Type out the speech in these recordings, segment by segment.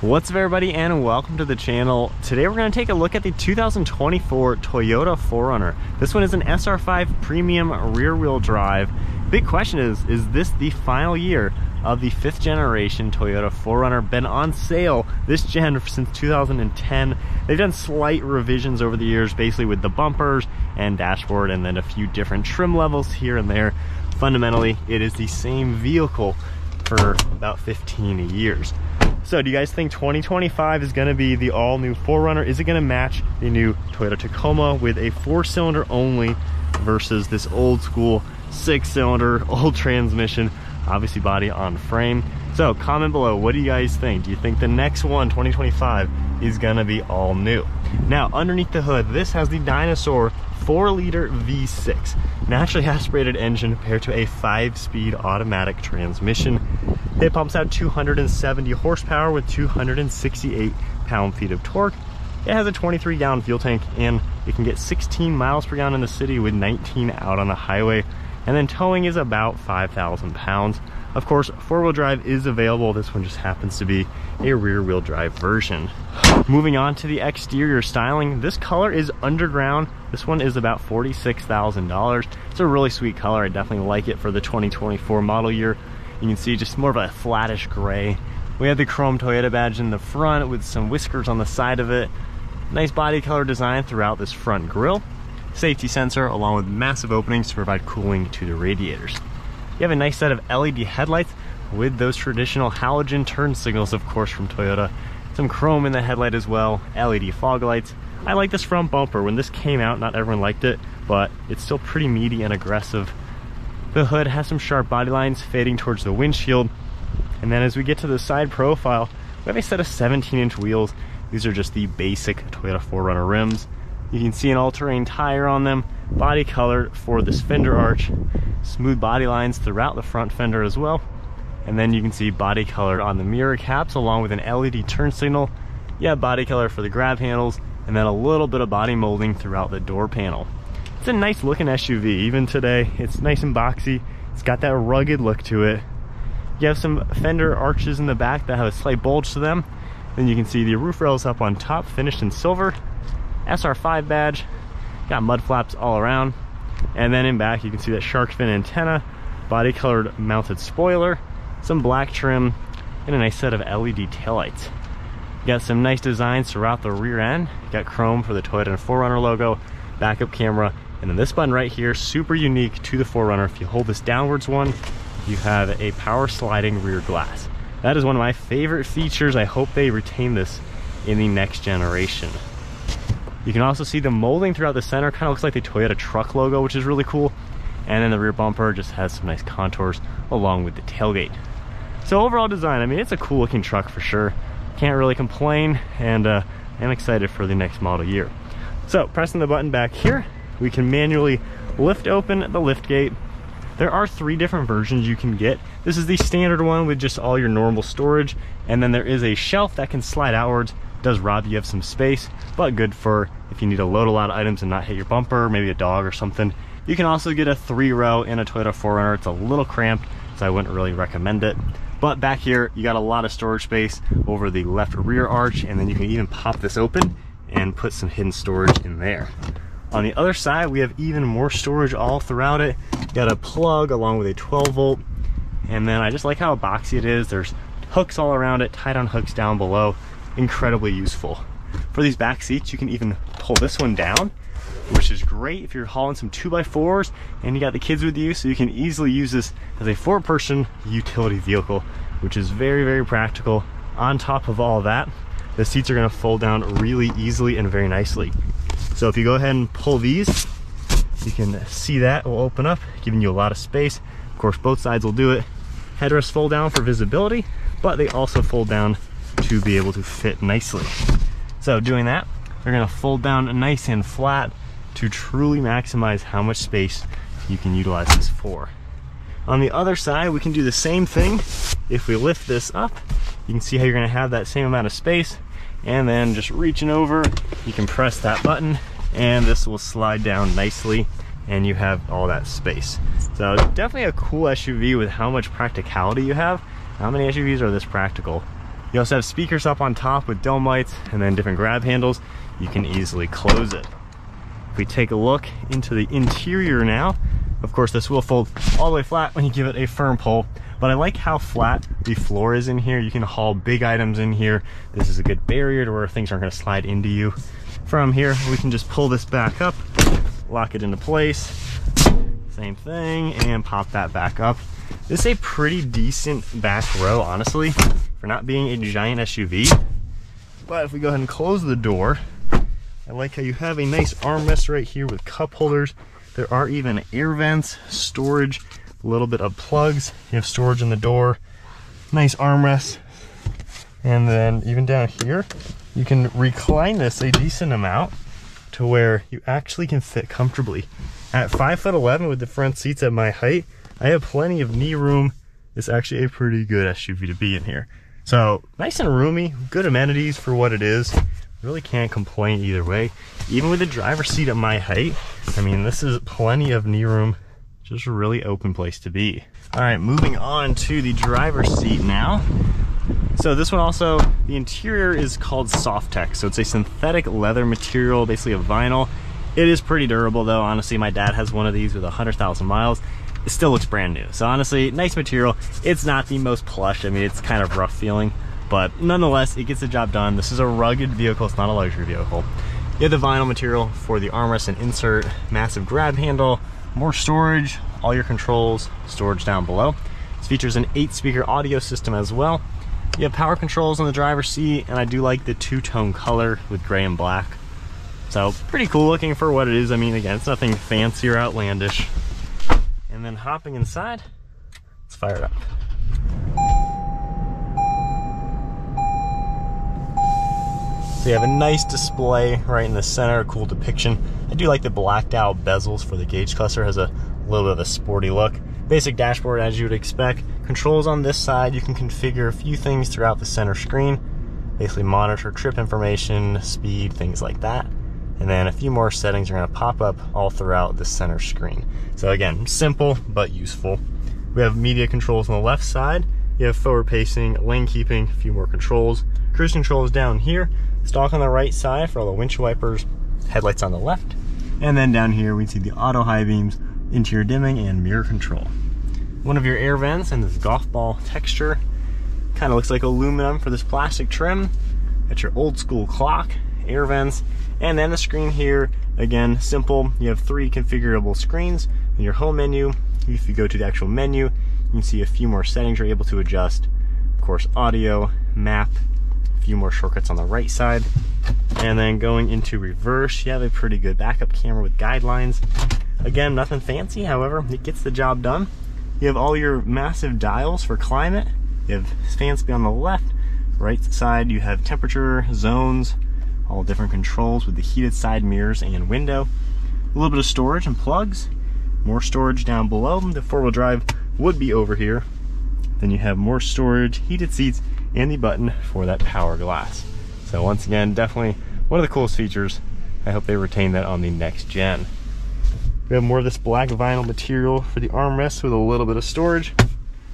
What's up everybody and welcome to the channel. Today we're going to take a look at the 2024 Toyota 4Runner. This one is an SR5 premium rear wheel drive. Big question is, is this the final year of the fifth generation Toyota 4Runner? Been on sale this gen since 2010. They've done slight revisions over the years, basically with the bumpers and dashboard and then a few different trim levels here and there. Fundamentally, it is the same vehicle for about 15 years. So do you guys think 2025 is gonna be the all new 4Runner? Is it gonna match the new Toyota Tacoma with a four cylinder only versus this old school six cylinder, old transmission, obviously body on frame? So comment below, what do you guys think? Do you think the next one, 2025, is gonna be all new? Now, underneath the hood, this has the Dyna-Soar 4 liter V6 naturally aspirated engine paired to a 5 speed automatic transmission. It pumps out 270 horsepower with 268 pound feet of torque. It has a 23 gallon fuel tank and it can get 16 miles per gallon in the city with 19 out on the highway. And then towing is about 5,000 pounds. Of course, four-wheel drive is available. This one just happens to be a rear-wheel drive version. Moving on to the exterior styling, this color is underground. This one is about $46,000. It's a really sweet color. I definitely like it for the 2024 model year. You can see just more of a flattish gray. We have the chrome Toyota badge in the front with some whiskers on the side of it. Nice body color design throughout this front grille. Safety sensor along with massive openings to provide cooling to the radiators. You have a nice set of LED headlights with those traditional halogen turn signals, of course, from Toyota. Some chrome in the headlight as well, LED fog lights. I like this front bumper. When this came out, not everyone liked it, but it's still pretty meaty and aggressive. The hood has some sharp body lines fading towards the windshield. And then as we get to the side profile, we have a set of 17 inch wheels. These are just the basic Toyota 4Runner rims. You can see an all-terrain tire on them, body color for this fender arch, smooth body lines throughout the front fender as well. And then you can see body color on the mirror caps along with an LED turn signal. Yeah, body color for the grab handles and then a little bit of body molding throughout the door panel. It's a nice looking SUV, even today. It's nice and boxy. It's got that rugged look to it. You have some fender arches in the back that have a slight bulge to them. Then you can see the roof rails up on top, finished in silver. SR5 badge, got mud flaps all around. And then in back, you can see that shark fin antenna, body colored mounted spoiler, some black trim, and a nice set of LED taillights. Got some nice designs throughout the rear end. Got chrome for the Toyota 4Runner logo, backup camera, and then this button right here, super unique to the 4Runner. If you hold this downwards one, you have a power sliding rear glass. That is one of my favorite features. I hope they retain this in the next generation. You can also see the molding throughout the center, kind of looks like the Toyota truck logo, which is really cool. And then the rear bumper just has some nice contours along with the tailgate. So overall design, I mean, it's a cool looking truck for sure. Can't really complain, and uh, I'm excited for the next model year. So pressing the button back here, we can manually lift open the lift gate. There are three different versions you can get. This is the standard one with just all your normal storage, and then there is a shelf that can slide outwards does rob you of some space, but good for if you need to load a lot of items and not hit your bumper, maybe a dog or something. You can also get a three row in a Toyota 4Runner. It's a little cramped, so I wouldn't really recommend it. But back here, you got a lot of storage space over the left rear arch, and then you can even pop this open and put some hidden storage in there. On the other side, we have even more storage all throughout it. Got a plug along with a 12 volt, and then I just like how boxy it is. There's hooks all around it, tied on hooks down below incredibly useful. For these back seats, you can even pull this one down, which is great if you're hauling some 2x4s and you got the kids with you, so you can easily use this as a four-person utility vehicle, which is very, very practical. On top of all that, the seats are gonna fold down really easily and very nicely. So if you go ahead and pull these, you can see that will open up, giving you a lot of space. Of course, both sides will do it. Headrests fold down for visibility, but they also fold down to be able to fit nicely. So doing that, they're gonna fold down nice and flat to truly maximize how much space you can utilize this for. On the other side, we can do the same thing. If we lift this up, you can see how you're gonna have that same amount of space and then just reaching over, you can press that button and this will slide down nicely and you have all that space. So definitely a cool SUV with how much practicality you have. How many SUVs are this practical? You also have speakers up on top with dome lights and then different grab handles. You can easily close it. If we take a look into the interior now, of course this will fold all the way flat when you give it a firm pull, but I like how flat the floor is in here. You can haul big items in here. This is a good barrier to where things aren't gonna slide into you. From here, we can just pull this back up, lock it into place, same thing, and pop that back up. This is a pretty decent back row, honestly, for not being a giant SUV. But if we go ahead and close the door, I like how you have a nice armrest right here with cup holders. There are even air vents, storage, a little bit of plugs. You have storage in the door, nice armrest. And then even down here, you can recline this a decent amount to where you actually can fit comfortably. At 5 foot 11 with the front seats at my height, I have plenty of knee room. It's actually a pretty good SUV to be in here. So nice and roomy, good amenities for what it is. Really can't complain either way. Even with the driver's seat at my height, I mean, this is plenty of knee room. Just a really open place to be. All right, moving on to the driver's seat now. So this one also, the interior is called Softex. So it's a synthetic leather material, basically a vinyl. It is pretty durable though. Honestly, my dad has one of these with 100,000 miles it still looks brand new. So honestly, nice material. It's not the most plush. I mean, it's kind of rough feeling, but nonetheless, it gets the job done. This is a rugged vehicle. It's not a luxury vehicle. You have the vinyl material for the armrest and insert, massive grab handle, more storage, all your controls, storage down below. This features an eight speaker audio system as well. You have power controls on the driver's seat, and I do like the two-tone color with gray and black. So pretty cool looking for what it is. I mean, again, it's nothing fancy or outlandish. And then hopping inside, let's fire it up. So you have a nice display right in the center, cool depiction. I do like the blacked out bezels for the gauge cluster, has a little bit of a sporty look. Basic dashboard as you would expect. Controls on this side, you can configure a few things throughout the center screen. Basically monitor trip information, speed, things like that. And then a few more settings are gonna pop up all throughout the center screen. So again, simple but useful. We have media controls on the left side. You have forward pacing, lane keeping, a few more controls. Cruise control is down here. stock on the right side for all the windshield wipers. Headlights on the left. And then down here we see the auto high beams, interior dimming, and mirror control. One of your air vents and this golf ball texture. Kind of looks like aluminum for this plastic trim. Got your old school clock, air vents, and then the screen here, again, simple. You have three configurable screens. In your home menu, if you go to the actual menu, you can see a few more settings you're able to adjust. Of course, audio, map, a few more shortcuts on the right side. And then going into reverse, you have a pretty good backup camera with guidelines. Again, nothing fancy, however, it gets the job done. You have all your massive dials for climate. You have fan speed on the left. Right side, you have temperature, zones, all different controls with the heated side mirrors and window. A little bit of storage and plugs. More storage down below. The four-wheel drive would be over here. Then you have more storage, heated seats, and the button for that power glass. So once again, definitely one of the coolest features. I hope they retain that on the next gen. We have more of this black vinyl material for the armrest with a little bit of storage.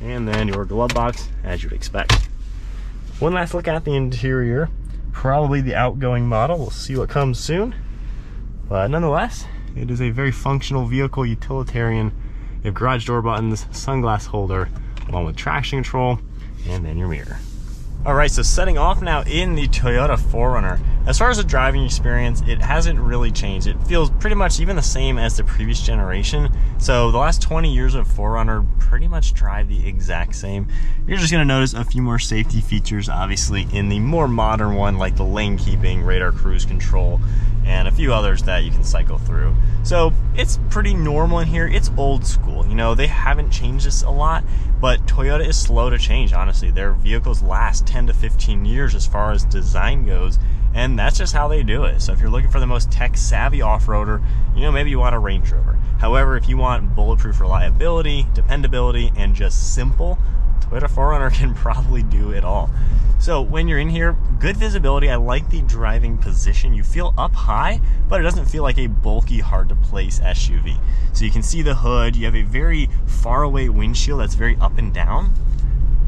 And then your glove box, as you'd expect. One last look at the interior probably the outgoing model. We'll see what comes soon. But nonetheless, it is a very functional vehicle, utilitarian. You have garage door buttons, sunglass holder, along with traction control, and then your mirror. All right, so setting off now in the Toyota 4Runner. As far as the driving experience, it hasn't really changed. It feels pretty much even the same as the previous generation. So the last 20 years of 4Runner pretty much drive the exact same. You're just gonna notice a few more safety features, obviously, in the more modern one, like the lane keeping, radar cruise control, and a few others that you can cycle through. So it's pretty normal in here. It's old school. You know, they haven't changed this a lot, but Toyota is slow to change, honestly. Their vehicles last 10 to 15 years as far as design goes, and that's just how they do it. So if you're looking for the most tech savvy off roader, you know, maybe you want a Range Rover. However, if you want bulletproof reliability, dependability, and just simple, Toyota 4Runner can probably do it all. So when you're in here, good visibility. I like the driving position. You feel up high, but it doesn't feel like a bulky, hard to place SUV. So you can see the hood. You have a very far away windshield that's very up and down.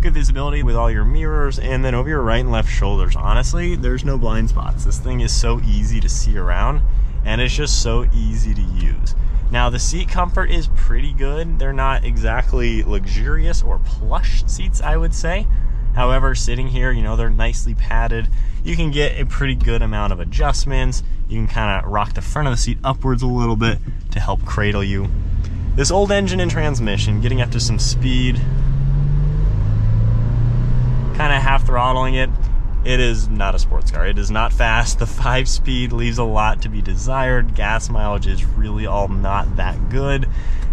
good visibility with all your mirrors, and then over your right and left shoulders. Honestly, there's no blind spots. This thing is so easy to see around, and it's just so easy to use. Now, the seat comfort is pretty good. They're not exactly luxurious or plush seats, I would say. However, sitting here, you know, they're nicely padded. You can get a pretty good amount of adjustments. You can kind of rock the front of the seat upwards a little bit to help cradle you. This old engine and transmission, getting up to some speed, kind of half throttling it. It is not a sports car. It is not fast. The five speed leaves a lot to be desired. Gas mileage is really all not that good.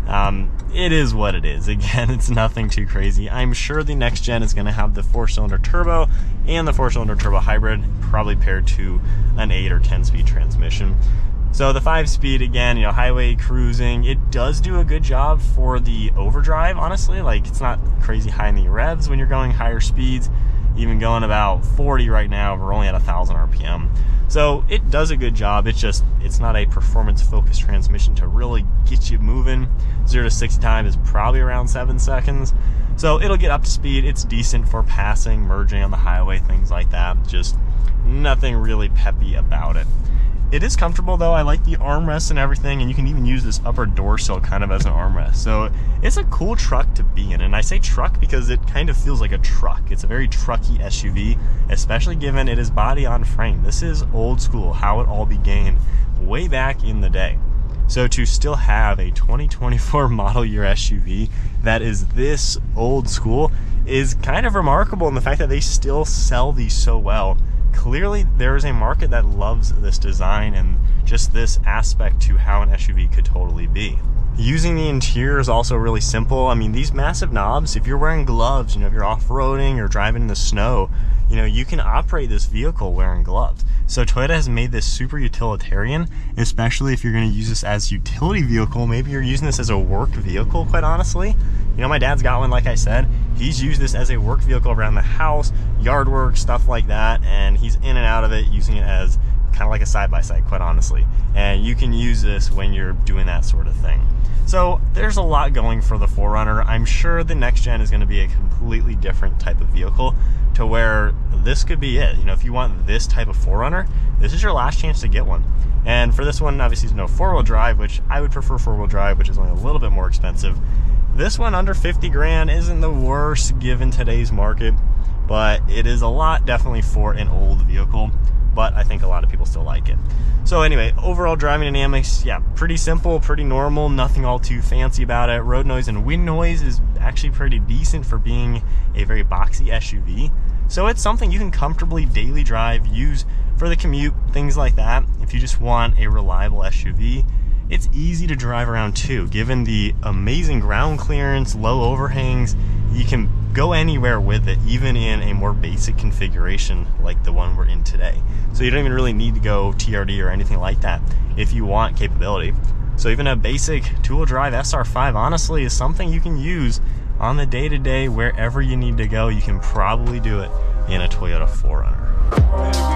Um, it is what it is. Again, it's nothing too crazy. I'm sure the next gen is going to have the four cylinder turbo and the four cylinder turbo hybrid, probably paired to an 8 or 10 speed transmission. So the five speed again, you know, highway cruising, it does do a good job for the overdrive, honestly. Like it's not crazy high in the revs when you're going higher speeds. Even going about 40 right now, we're only at thousand RPM. So it does a good job. It's just it's not a performance focused transmission to really get you moving. Zero to 60 time is probably around seven seconds. So it'll get up to speed. It's decent for passing, merging on the highway, things like that. Just nothing really peppy about it. It is comfortable though. I like the armrest and everything, and you can even use this upper door sill kind of as an armrest. So it's a cool truck to be in. And I say truck because it kind of feels like a truck. It's a very trucky SUV, especially given it is body on frame. This is old school, how it all began way back in the day. So to still have a 2024 model year SUV that is this old school is kind of remarkable in the fact that they still sell these so well clearly there is a market that loves this design and just this aspect to how an SUV could totally be. Using the interior is also really simple. I mean, these massive knobs, if you're wearing gloves, you know, if you're off-roading or driving in the snow, you know, you can operate this vehicle wearing gloves. So Toyota has made this super utilitarian, especially if you're going to use this as utility vehicle. Maybe you're using this as a work vehicle, quite honestly. You know, my dad's got one, like I said. He's used this as a work vehicle around the house, yard work, stuff like that, and he's in and out of it using it as kind of like a side-by-side, quite honestly. And you can use this when you're doing that sort of thing. So there's a lot going for the 4Runner. I'm sure the next gen is going to be a completely different type of vehicle to where this could be it. You know, if you want this type of 4Runner, this is your last chance to get one. And for this one, obviously, there's no four-wheel drive, which I would prefer four-wheel drive, which is only a little bit more expensive. This one under 50 grand isn't the worst given today's market, but it is a lot definitely for an old vehicle but I think a lot of people still like it. So anyway, overall driving dynamics, yeah, pretty simple, pretty normal, nothing all too fancy about it. Road noise and wind noise is actually pretty decent for being a very boxy SUV. So it's something you can comfortably daily drive, use for the commute, things like that. If you just want a reliable SUV, it's easy to drive around too. Given the amazing ground clearance, low overhangs, you can go anywhere with it, even in a more basic configuration like the one we're in today. So you don't even really need to go TRD or anything like that if you want capability. So even a basic two-wheel drive SR5 honestly is something you can use on the day-to-day -day, wherever you need to go. You can probably do it in a Toyota 4Runner.